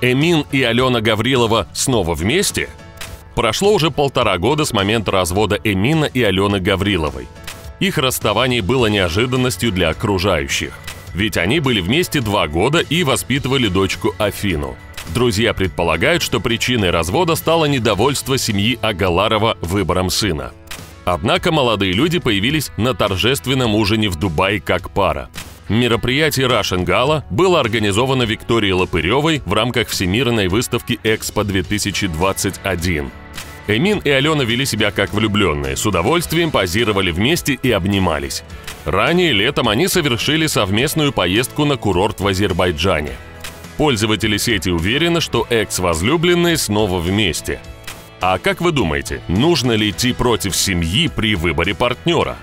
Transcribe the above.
Эмин и Алена Гаврилова снова вместе? Прошло уже полтора года с момента развода Эмина и Алены Гавриловой. Их расставание было неожиданностью для окружающих. Ведь они были вместе два года и воспитывали дочку Афину. Друзья предполагают, что причиной развода стало недовольство семьи Агаларова выбором сына. Однако молодые люди появились на торжественном ужине в Дубае как пара. Мероприятие Russian Gala было организовано Викторией Лопыревой в рамках Всемирной выставки «Экспо-2021». Эмин и Алена вели себя как влюбленные, с удовольствием позировали вместе и обнимались. Ранее летом они совершили совместную поездку на курорт в Азербайджане. Пользователи сети уверены, что экс-возлюбленные снова вместе. А как вы думаете, нужно ли идти против семьи при выборе партнера?